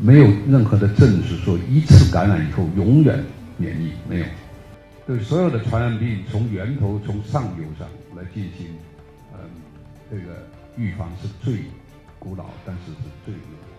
没有任何的证实说一次感染以后永远免疫没有。对所有的传染病从源头从上游上来进行嗯这个预防是最古老但是是最有